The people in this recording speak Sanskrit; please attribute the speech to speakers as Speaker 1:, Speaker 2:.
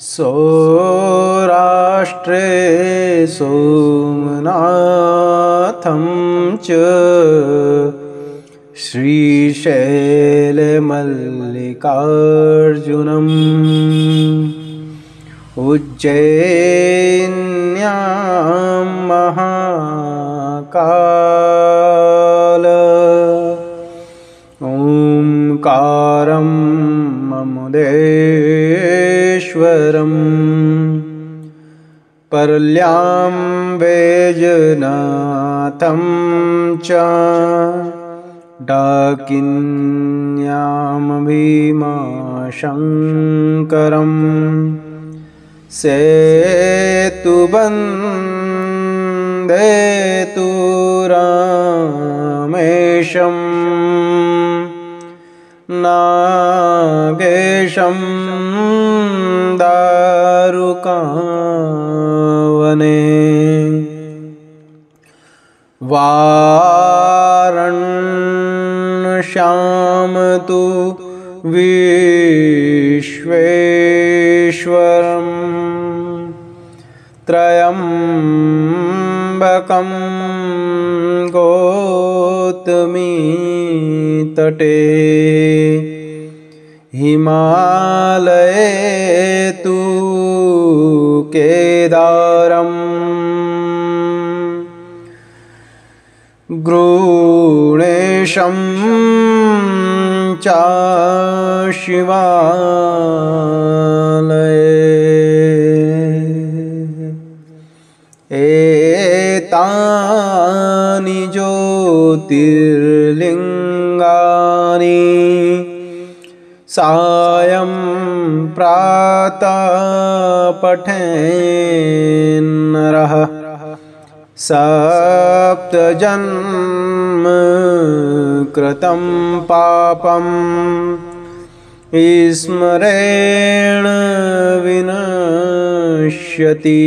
Speaker 1: सौराष्ट्रे सोमनाथं च श्रीशैलमल्लिकार्जुनम् उज्जैन्यां महाकाल। ओङ्कारं ममुदेश्वरम् परल्यां वेजनाथं च डाकिन्यां भीमाशङ्करम् सेतुबन्देतु रामेशं नागेशं दारुकावने वारण्यश्याम तु विश्वेश्वरम् त्रयम्बकं गौतमीतटे हिमालये तु केदारम् गृणेशं च शिवालये। एतानि ज्योतिर्लिङ्गानि सायं प्रातः सप्तजन्म कृतं पापम्। स्मरेण विनश्यति।